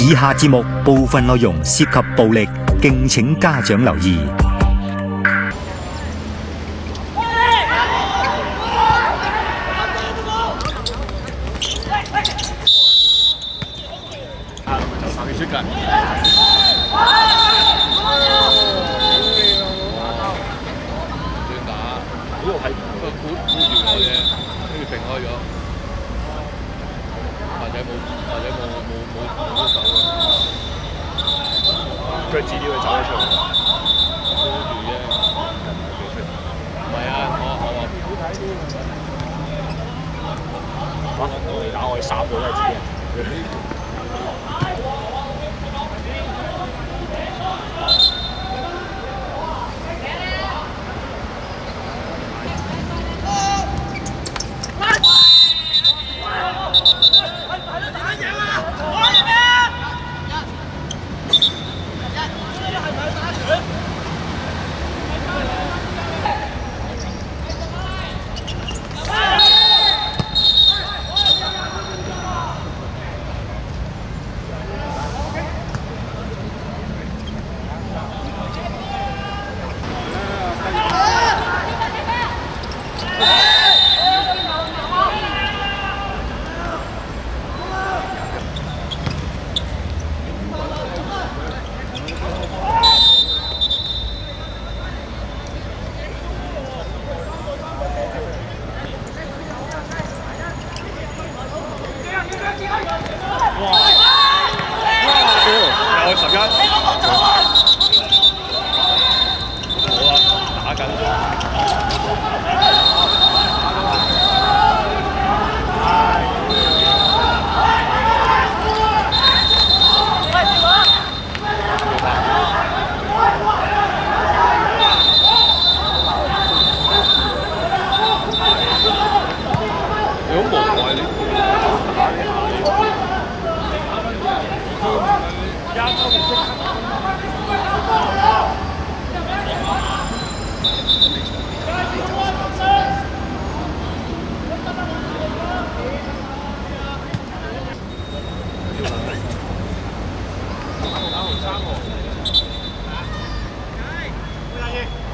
以下节目部分内容涉及暴力，敬请家长留意。跟住平開咗，或者冇或者冇冇冇腳趾點會走咗出嚟？箍住啫，唔係啊，我我啊！我哋打我哋三個都係知嘅。有加油加油加油三号。来，开！不要。